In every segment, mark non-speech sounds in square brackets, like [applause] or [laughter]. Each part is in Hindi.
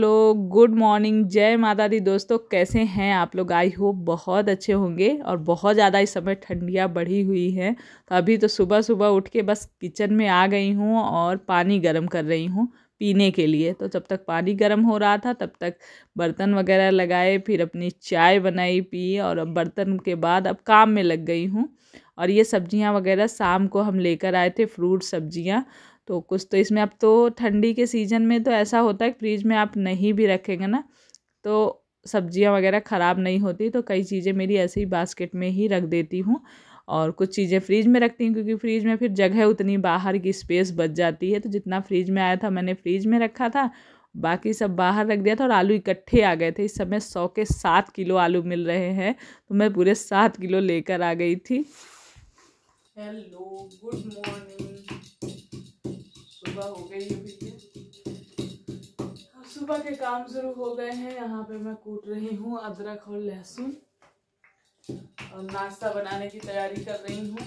हेलो गुड मॉर्निंग, जय माता दी दोस्तों, कैसे हैं आप लोग? आई होप बहुत अच्छे होंगे और बहुत ज़्यादा इस समय ठंडियाँ बढ़ी हुई हैं। तो अभी तो सुबह सुबह उठ के बस किचन में आ गई हूँ और पानी गर्म कर रही हूँ पीने के लिए। तो जब तक पानी गर्म हो रहा था, तब तक बर्तन वगैरह लगाए, फिर अपनी चाय बनाई, पी और अब बर्तन के बाद अब काम में लग गई हूँ। और ये सब्ज़ियाँ वगैरह शाम को हम लेकर आए थे, फ्रूट सब्ज़ियाँ। तो कुछ तो इसमें अब तो ठंडी के सीज़न में तो ऐसा होता है फ्रिज में आप नहीं भी रखेंगे ना तो सब्ज़ियाँ वगैरह ख़राब नहीं होती तो कई चीज़ें मेरी ऐसे ही बास्केट में ही रख देती हूँ और कुछ चीज़ें फ्रिज में रखती हूँ क्योंकि फ्रिज में फिर जगह उतनी बाहर की स्पेस बच जाती है तो जितना फ्रिज में आया था मैंने फ्रिज में रखा था, बाकी सब बाहर रख दिया था और आलू इकट्ठे आ गए थे। इस समय सौ के सात किलो आलू मिल रहे हैं तो मैं पूरे सात किलो लेकर आ गई थी। हेलो गुड मॉर्निंग सुबह हो गई है भैया। सुबह के काम शुरू हो गए हैं। यहाँ पे मैं कूट रही हूँ अदरक और लहसुन। और नाश्ता बनाने की तैयारी कर रही हूँ।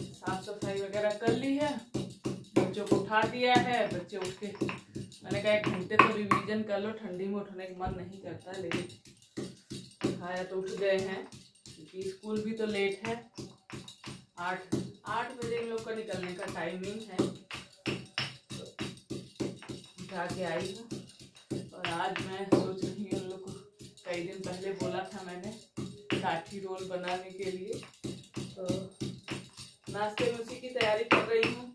साफ़ सफ़ाई वगैरह कर ली है। बच्चों को उठा दिया है। बच्चे उठ के, मैंने कहा एक घंटे तो रिवीजन कर लो। ठंडी में उठने का मन नहीं करता, लेकिन उठाया तो उठ गए हैं। क्योंकि स्कूल भी तो लेट है। आठ आठ बजे इन लोग का निकलने का टाइमिंग है। उठा के आई हूँ। और आज मैं सोच रही हूँ, उन लोग को कई दिन पहले बोला था मैंने, काठी रोल बनाने के लिए। तो नाश्ते में उसी की तैयारी कर रही हूँ,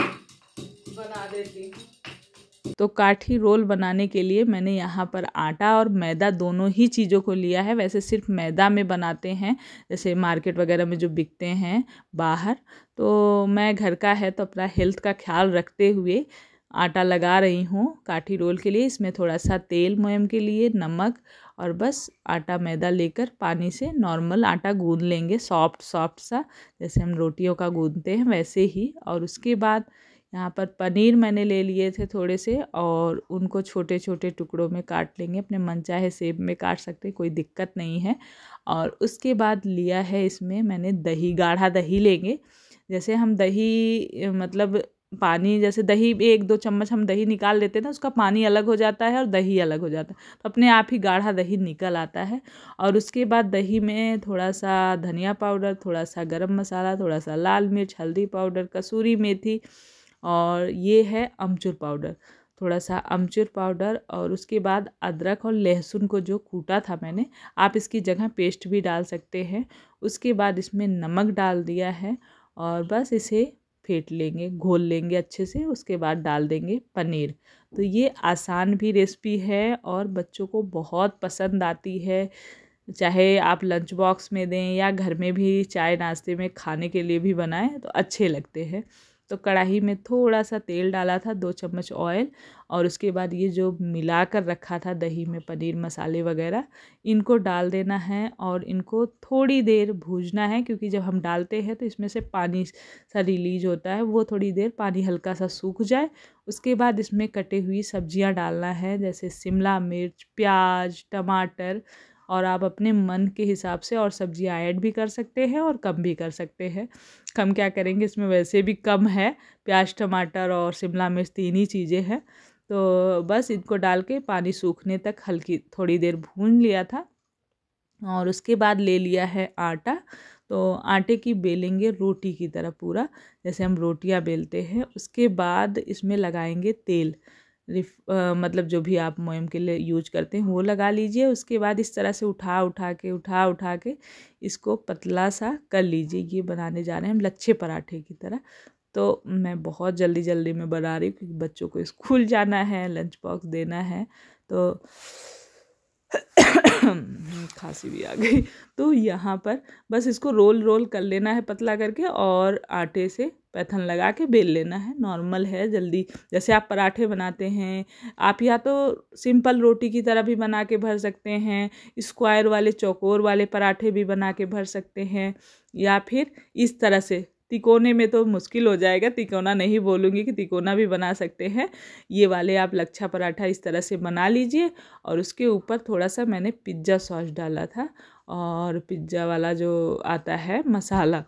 बना देती हूँ। तो काठी रोल बनाने के लिए मैंने यहाँ पर आटा और मैदा दोनों ही चीज़ों को लिया है। वैसे सिर्फ़ मैदा में बनाते हैं, जैसे मार्केट वगैरह में जो बिकते हैं बाहर। तो मैं घर का है तो अपना हेल्थ का ख्याल रखते हुए आटा लगा रही हूँ काठी रोल के लिए, इसमें थोड़ा सा तेल मोयम के लिए, नमक और बस आटा मैदा लेकर पानी से नॉर्मल आटा गूंद लेंगे, सॉफ्ट सॉफ्ट सा, जैसे हम रोटियों का गूंदते हैं वैसे ही। और उसके बाद यहाँ पर पनीर मैंने ले लिए थे थोड़े से और उनको छोटे छोटे टुकड़ों में काट लेंगे, अपने मन चाहे सेब में काट सकते कोई दिक्कत नहीं है। और उसके बाद लिया है इसमें मैंने दही, गाढ़ा दही लेंगे। जैसे हम दही मतलब पानी, जैसे दही, एक दो चम्मच हम दही निकाल लेते हैं ना, उसका पानी अलग हो जाता है और दही अलग हो जाता है। तो अपने आप ही गाढ़ा दही निकल आता है और उसके बाद दही में थोड़ा सा धनिया पाउडर थोड़ा सा गरम मसाला थोड़ा सा लाल मिर्च, हल्दी पाउडर, कसूरी मेथी और ये है अमचूर पाउडर। थोड़ा सा अमचूर पाउडर और उसके बाद अदरक और लहसुन को जो कूटा था मैंने, आप इसकी जगह पेस्ट भी डाल सकते हैं। उसके बाद इसमें नमक डाल दिया है और बस इसे फेंट लेंगे, घोल लेंगे अच्छे से, उसके बाद डाल देंगे पनीर। तो ये आसान भी रेसिपी है और बच्चों को बहुत पसंद आती है। चाहे आप लंच बॉक्स में दें या घर में भी चाय नाश्ते में खाने के लिए भी बनाएँ तो अच्छे लगते हैं। तो कढ़ाई में थोड़ा सा तेल डाला था, दो चम्मच ऑयल और उसके बाद ये जो मिला कर रखा था दही में पनीर मसाले वगैरह, इनको डाल देना है और इनको थोड़ी देर भूजना है क्योंकि जब हम डालते हैं तो इसमें से पानी सा रिलीज़ होता है, वो थोड़ी देर पानी हल्का सा सूख जाए। उसके बाद इसमें कटे हुई सब्ज़ियाँ डालना है, जैसे शिमला मिर्च, प्याज, टमाटर और आप अपने मन के हिसाब से और सब्ज़ियाँ ऐड भी कर सकते हैं और कम भी कर सकते हैं। कम क्या करेंगे? इसमें वैसे भी कम है। प्याज, टमाटर और शिमला मिर्च तीन ही चीज़ें हैं। तो बस इनको डाल के पानी सूखने तक हल्की थोड़ी देर भून लिया था और उसके बाद ले लिया है आटा। तो आटे की बेलेंगे रोटी की तरह पूरा, जैसे हम रोटियाँ बेलते हैं। उसके बाद इसमें लगाएँगे तेल। रिफ आ, मतलब जो भी आप मोयम के लिए यूज़ करते हैं वो लगा लीजिए। उसके बाद इस तरह से उठा उठा के उठा उठा के इसको पतला सा कर लीजिए। ये बनाने जा रहे हैं हम लच्छे पराठे की तरह। तो मैं बहुत जल्दी जल्दी में बना रही हूँ क्योंकि बच्चों को स्कूल जाना है लंच बॉक्स देना है। तो [coughs] खांसी भी आ गई। तो यहाँ पर बस इसको रोल रोल कर लेना है पतला करके और आटे से पैथन लगा के बेल लेना है, नॉर्मल है, जल्दी। जैसे आप पराठे बनाते हैं, आप या तो सिंपल रोटी की तरह भी बना के भर सकते हैं, स्क्वायर वाले, चौकोर वाले पराठे भी बना के भर सकते हैं, या फिर इस तरह से। तिकोने में तो मुश्किल हो जाएगा, तिकोना नहीं बोलूँगी कि तिकोना भी बना सकते हैं। ये वाले आप लच्छा पराठा इस तरह से बना लीजिए, और उसके ऊपर थोड़ा सा मैंने पिज़्ज़ा सॉस डाला था, और पिज़्ज़ा वाला जो आता है मसाला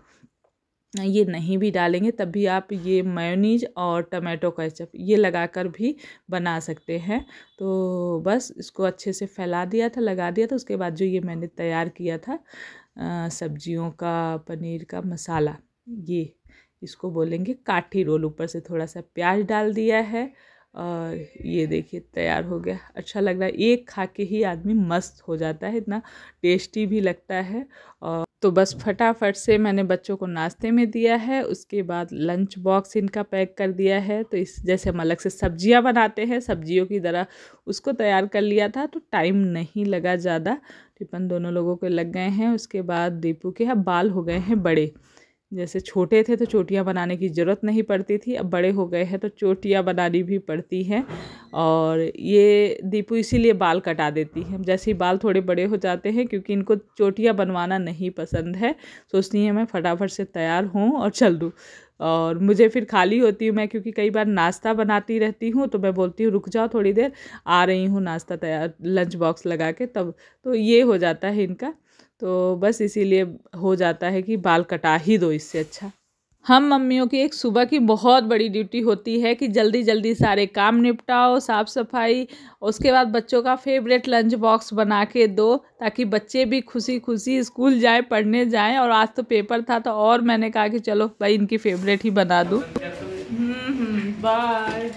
ये नहीं भी डालेंगे, तब भी आप ये मेयोनीज और टमाटो केचप ये लगाकर भी बना सकते हैं। तो बस इसको अच्छे से फैला दिया था, लगा दिया था, उसके बाद जो ये मैंने तैयार किया था सब्जियों का, पनीर का मसाला, ये इसको बोलेंगे काठी रोल। ऊपर से थोड़ा सा प्याज डाल दिया है और ये देखिए तैयार हो गया। अच्छा लग रहा है, एक खा के ही आदमी मस्त हो जाता है, इतना टेस्टी भी लगता है और तो बस फटाफट से मैंने बच्चों को नाश्ते में दिया है, उसके बाद लंच बॉक्स इनका पैक कर दिया है। तो इस, जैसे हम अलग से सब्ज़ियाँ बनाते हैं, सब्जियों की तरह उसको तैयार कर लिया था तो टाइम नहीं लगा ज़्यादा। टिफन दोनों लोगों के लग गए हैं, उसके बाद दीपू के यहाँ बाल हो गए हैं बड़े। जैसे छोटे थे तो चोटियाँ बनाने की ज़रूरत नहीं पड़ती थी, अब बड़े हो गए हैं तो चोटियाँ बनानी भी पड़ती हैं। और ये दीपू इसीलिए बाल कटा देती है। जैसे ही बाल थोड़े बड़े हो जाते हैं, क्योंकि इनको चोटियाँ बनवाना नहीं पसंद है, सोचती हैं मैं फटाफट से तैयार हूँ और चल दूँ। और मुझे फिर खाली होती हूँ मैं, क्योंकि कई बार नाश्ता बनाती रहती हूँ तो मैं बोलती हूँ, रुक जाओ थोड़ी देर, आ रही हूँ नाश्ता तैयार लंच बॉक्स लगा के तब। तो ये हो जाता है इनका तो बस इसीलिए हो जाता है कि बाल कटा ही दो इससे अच्छा। हम मम्मियों की एक सुबह की बहुत बड़ी ड्यूटी होती है कि जल्दी जल्दी सारे काम निपटाओ साफ़ सफ़ाई उसके बाद बच्चों का फेवरेट लंच बॉक्स बना के दो, ताकि बच्चे भी खुशी खुशी स्कूल जाए, पढ़ने जाएँ, और आज तो पेपर था तो और मैंने कहा कि चलो भाई इनकी फेवरेट ही बना दूँ। बाय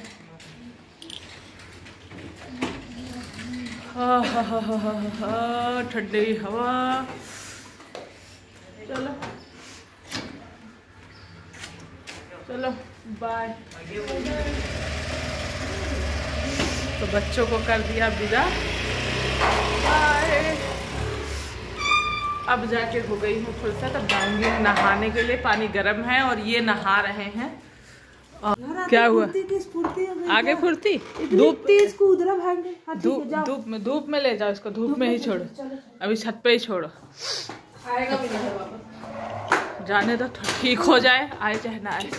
ठंडी हवा। चलो। चलो बाय तो बच्चों को कर दिया विदा। बाय अब जाके हो गई हूँ फुर्सत। अब जाऊँगी नहाने के लिए। पानी गर्म है और ये नहा रहे हैं। क्या हुआ? आगे फुर्ती? धूप धूप धूप में धूप में ले जाओ इसको धूप में ही छोड़ो। अभी छत पे ही छोड़ो। जाने दो ठीक हो जाए आए चाहे ना आए।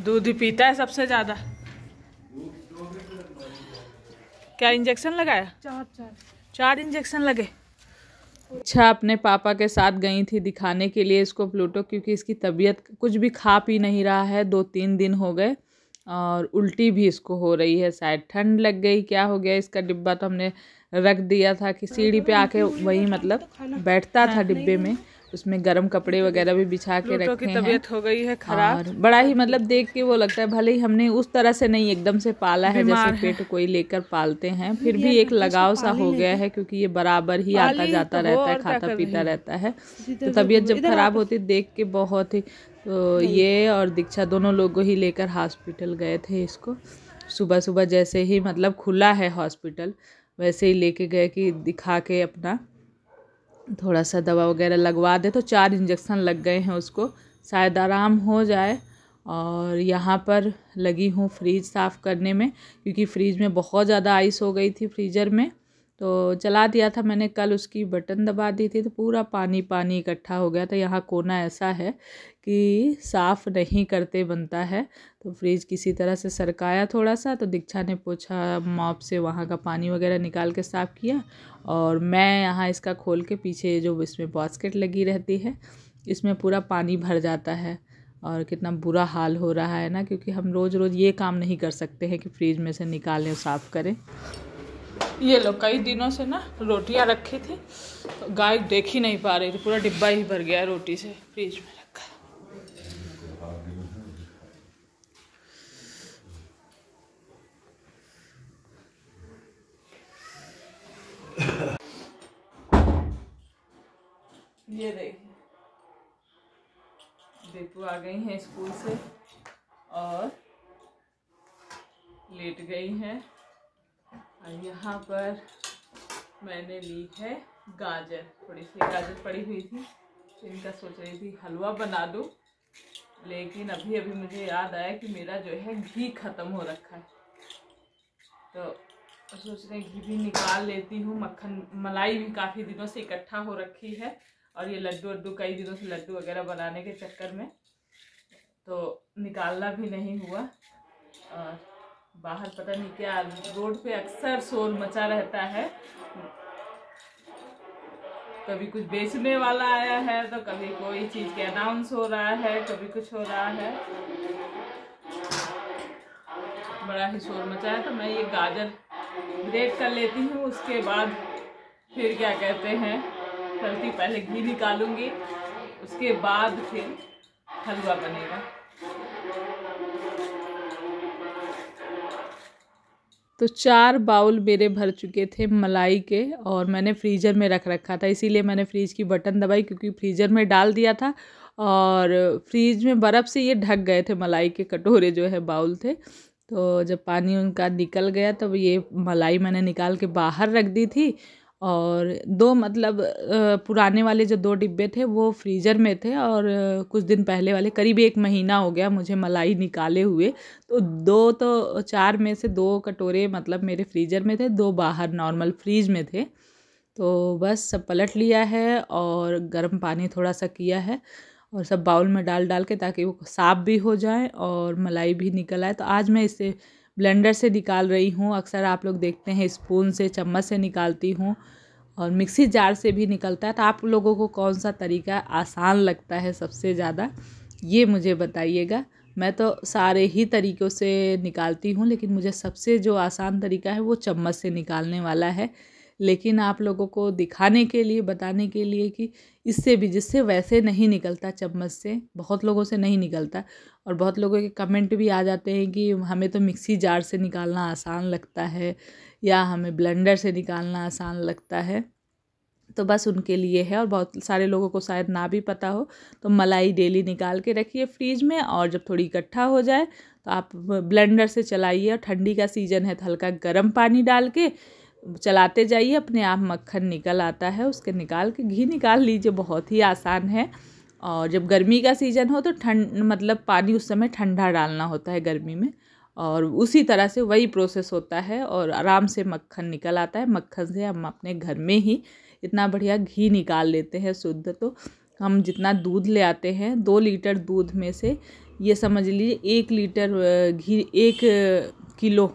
दूध ही पीता है सबसे ज़्यादा। क्या इंजेक्शन लगाया? चार चार। चार इंजेक्शन लगे? अच्छा अपने पापा के साथ गई थी दिखाने के लिए इसको प्लूटो क्योंकि इसकी तबीयत कुछ भी खा पी नहीं रहा है। दो तीन दिन हो गए और उल्टी भी इसको हो रही है शायद ठंड लग गई क्या हो गया? इसका डिब्बा तो हमने रख दिया था कि सीढ़ी पे आके वही मतलब बैठता था डिब्बे में। उसमें गर्म कपड़े वगैरह भी बिछा के रखे की तबीयत हो गई है खराब। बड़ा ही मतलब देख के वो लगता है भले ही हमने उस तरह से नहीं एकदम से पाला है जैसे पेट कोई लेकर पालते हैं फिर भी एक लगाव सा हो गया है। क्योंकि ये बराबर ही आता जाता रहता है खाता पीता रहता है। तो तबीयत जब खराब होती देख के बहुत ही तो ये और दीक्षा दोनों लोगों ही लेकर हॉस्पिटल गए थे इसको। सुबह सुबह जैसे ही मतलब खुला है हॉस्पिटल वैसे ही लेके गए कि दिखा के अपना थोड़ा सा दवा वगैरह लगवा दे तो चार इंजेक्शन लग गए हैं उसको। शायद आराम हो जाए। और यहाँ पर लगी हूँ फ्रीज साफ़ करने में, क्योंकि फ्रीज में बहुत ज़्यादा आइस हो गई थी फ्रीज़र में। तो चला दिया था मैंने, कल उसकी बटन दबा दी थी तो पूरा पानी पानी इकट्ठा हो गया था। यहाँ कोना ऐसा है कि साफ़ नहीं करते बनता है तो फ्रिज किसी तरह से सरकाया थोड़ा सा तो दीक्षा ने पूछा मॉप से वहाँ का पानी वगैरह निकाल के साफ़ किया? और मैं यहाँ इसका खोल के पीछे जो इसमें बास्केट लगी रहती है, इसमें पूरा पानी भर जाता है। और कितना बुरा हाल हो रहा है ना, क्योंकि हम रोज़ रोज़ ये काम नहीं कर सकते हैं कि फ्रिज में से निकालें, साफ़ करें। ये लो, कई दिनों से ना रोटियाँ रखी थी तो गाय देख ही नहीं पा रही थी, पूरा डिब्बा ही भर गया रोटी से फ्रिज में। ये देखिए दीपू आ गई हैं स्कूल से और लेट गई हैं। और यहाँ पर मैंने ली है गाजर। थोड़ी सी गाजर पड़ी हुई थी तो इनका सोच रही थी, हलवा बना दूँ। लेकिन अभी अभी मुझे याद आया कि मेरा जो है घी ख़त्म हो रखा है। तो सोच रहे घी भी निकाल लेती हूँ। मक्खन मलाई भी काफ़ी दिनों से इकट्ठा हो रखी है। और ये लड्डू वड्डू कई दिनों से लड्डू वगैरह बनाने के चक्कर में तो निकालना भी नहीं हुआ। और बाहर पता नहीं क्या, रोड पे अक्सर शोर मचा रहता है। कभी कुछ बेचने वाला आया है तो कभी कोई चीज़ के अनाउंस हो रहा है, कभी कुछ हो रहा है। बड़ा ही शोर मचा है तो मैं ये गाजर ब्रेक कर लेती हूँ, उसके बाद फिर क्या कहते हैं चलती पहले घी निकालूँगी, उसके बाद फिर हलवा बनेगा। तो चार बाउल मेरे भर चुके थे मलाई के और मैंने फ्रीज़र में रख रखा था। इसीलिए मैंने फ्रीज की बटन दबाई क्योंकि फ्रीज़र में डाल दिया था और फ्रीज में बर्फ़ से ये ढक गए थे, मलाई के कटोरे जो है बाउल थे। तो जब पानी उनका निकल गया, तब ये मलाई मैंने निकाल के बाहर रख दी थी और दो मतलब पुराने वाले जो दो डिब्बे थे, वो फ्रीज़र में थे और कुछ दिन पहले वाले, करीब एक महीना हो गया मुझे मलाई निकाले हुए। तो दो तो चार में से दो कटोरे मतलब मेरे फ्रीज़र में थे, दो बाहर नॉर्मल फ्रीज में थे। तो बस सब पलट लिया है और गर्म पानी थोड़ा सा किया है और सब बाउल में डाल डाल के ताकि वो साफ़ भी हो जाए और मलाई भी निकल आए। तो आज मैं इसे ब्लेंडर से निकाल रही हूँ। अक्सर आप लोग देखते हैं, स्पून से, चम्मच से निकालती हूँ और मिक्सी जार से भी निकलता है। तो आप लोगों को कौन सा तरीका आसान लगता है सबसे ज़्यादा, ये मुझे बताइएगा। मैं तो सारे ही तरीक़ों से निकालती हूँ, लेकिन मुझे सबसे जो आसान तरीका है वो चम्मच से निकालने वाला है। लेकिन आप लोगों को दिखाने के लिए, बताने के लिए कि इससे भी, जिससे वैसे नहीं निकलता चम्मच से, बहुत लोगों से नहीं निकलता। और बहुत लोगों के कमेंट भी आ जाते हैं कि हमें तो मिक्सी जार से निकालना आसान लगता है या हमें ब्लेंडर से निकालना आसान लगता है। तो बस उनके लिए है और बहुत सारे लोगों को शायद ना भी पता हो तो मलाई डेली निकाल के रखिए फ्रीज में और जब थोड़ी इकट्ठा हो जाए तो आप ब्लेंडर से चलाइए। और ठंडी का सीज़न है तो हल्का गर्म पानी डाल के चलाते जाइए, अपने आप मक्खन निकल आता है, उसके निकाल के घी निकाल लीजिए, बहुत ही आसान है। और जब गर्मी का सीज़न हो तो ठंड मतलब पानी उस समय ठंडा डालना होता है गर्मी में, और उसी तरह से वही प्रोसेस होता है, और आराम से मक्खन निकल आता है। मक्खन से हम अपने घर में ही इतना बढ़िया घी निकाल लेते हैं शुद्ध। तो हम जितना दूध ले आते हैं, दो लीटर दूध में से, ये समझ लीजिए एक लीटर घी एक किलो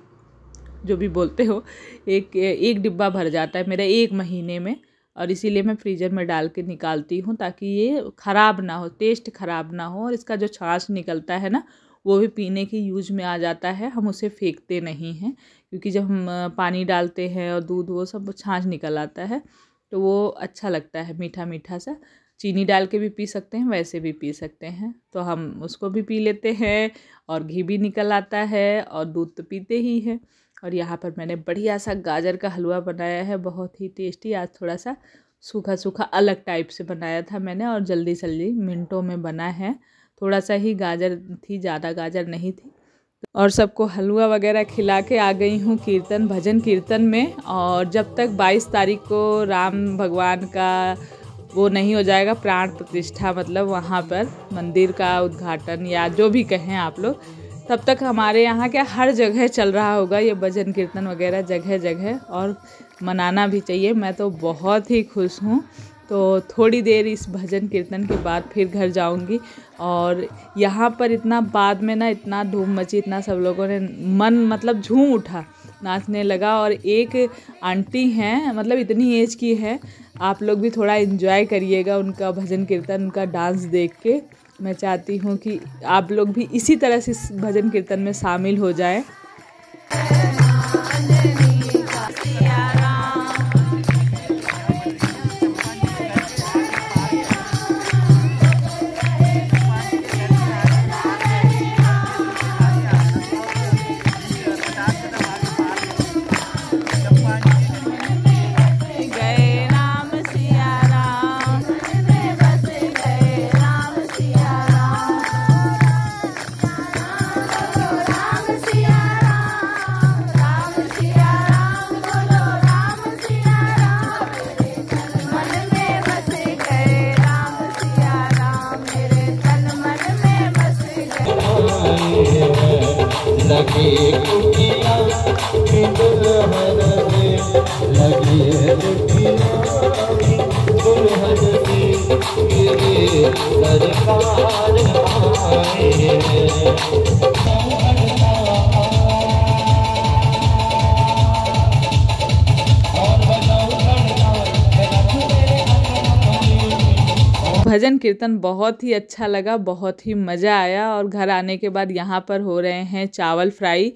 जो भी बोलते हो, एक एक डिब्बा भर जाता है मेरा एक महीने में और इसीलिए मैं फ्रीज़र में डाल के निकालती हूँ ताकि ये ख़राब ना हो टेस्ट ख़राब ना हो और इसका जो छाछ निकलता है ना, वो भी पीने के यूज़ में आ जाता है। हम उसे फेंकते नहीं हैं क्योंकि जब हम पानी डालते हैं और दूध, वो सब छाछ निकल आता है तो वो अच्छा लगता है मीठा मीठा सा। चीनी डाल के भी पी सकते हैं, वैसे भी पी सकते हैं। तो हम उसको भी पी लेते हैं और घी भी निकल आता है और दूध तो पीते ही हैं। और यहाँ पर मैंने बढ़िया सा गाजर का हलवा बनाया है, बहुत ही टेस्टी आज थोड़ा सा सूखा सूखा अलग टाइप से बनाया था मैंने और जल्दी जल्दी मिनटों में बना है। थोड़ा सा ही गाजर थी, ज़्यादा गाजर नहीं थी। और सबको हलवा वगैरह खिला के आ गई हूँ कीर्तन, भजन कीर्तन में और जब तक 22 तारीख को राम भगवान का वो नहीं हो जाएगा, प्राण प्रतिष्ठा मतलब वहाँ पर मंदिर का उद्घाटन या जो भी कहें आप लोग तब तक हमारे यहाँ क्या हर जगह चल रहा होगा ये भजन कीर्तन वगैरह, जगह जगह, और मनाना भी चाहिए। मैं तो बहुत ही खुश हूँ। तो थोड़ी देर इस भजन कीर्तन के बाद फिर घर जाऊँगी। और यहाँ पर इतना बाद में ना, इतना धूम मची, इतना सब लोगों ने मन मतलब झूम उठा, नाचने लगा। और एक आंटी हैं मतलब इतनी एज की है, आप लोग भी थोड़ा इन्जॉय करिएगा उनका भजन कीर्तन, उनका डांस देख के। मैं चाहती हूँ कि आप लोग भी इसी तरह से इस भजन कीर्तन में शामिल हो जाएँ। भजन कीर्तन बहुत ही अच्छा लगा, बहुत ही मज़ा आया और घर आने के बाद यहाँ पर हो रहे हैं चावल फ्राई।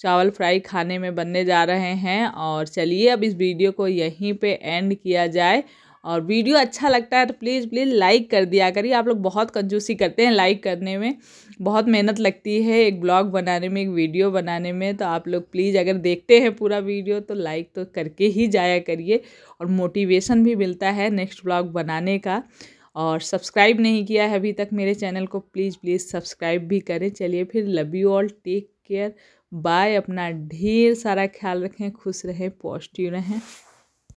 चावल फ्राई खाने में बनने जा रहे हैं और चलिए अब इस वीडियो को यहीं पे एंड किया जाए। और वीडियो अच्छा लगता है तो प्लीज़ प्लीज़ लाइक कर दिया करिए। आप लोग बहुत कंजूसी करते हैं लाइक करने में। बहुत मेहनत लगती है एक ब्लॉग बनाने में, एक वीडियो बनाने में। तो आप लोग प्लीज़ अगर देखते हैं पूरा वीडियो तो लाइक तो करके ही जाया करिए। और मोटिवेशन भी मिलता है नेक्स्ट ब्लॉग बनाने का। और सब्सक्राइब नहीं किया है अभी तक मेरे चैनल को, प्लीज़ प्लीज़ सब्सक्राइब भी करें। चलिए फिर love you all take care bye अपना ढेर सारा ख्याल रखें, खुश रहें पॉजिटिव रहें।